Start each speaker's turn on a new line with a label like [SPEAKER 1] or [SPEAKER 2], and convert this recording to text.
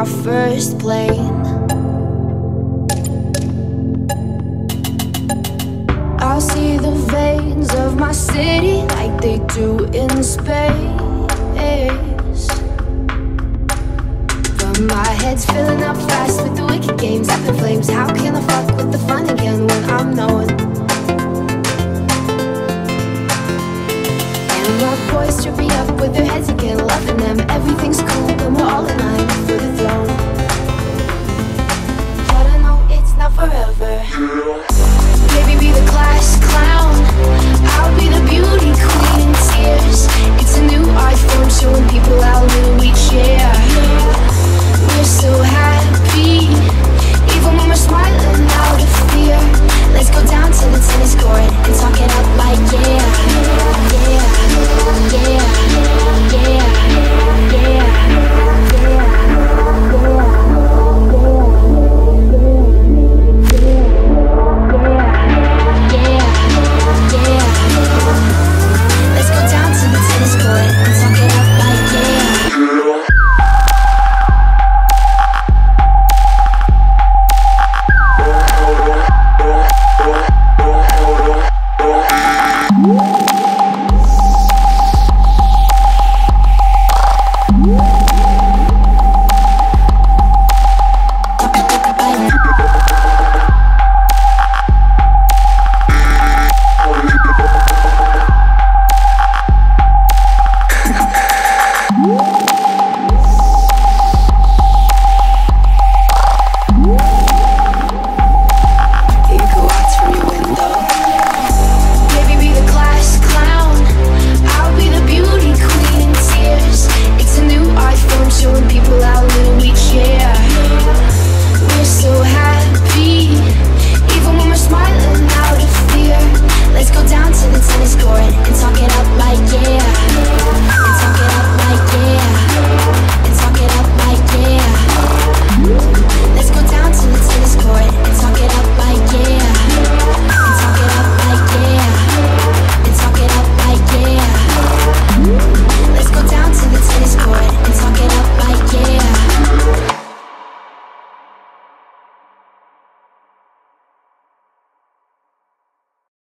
[SPEAKER 1] My first plane. I'll see the veins of my city like they do in space. But my head's filling up fast with the wicked games up in flames. How can I fuck with the fun again when I'm knowing? And my boys trip me up with their heads again, loving them.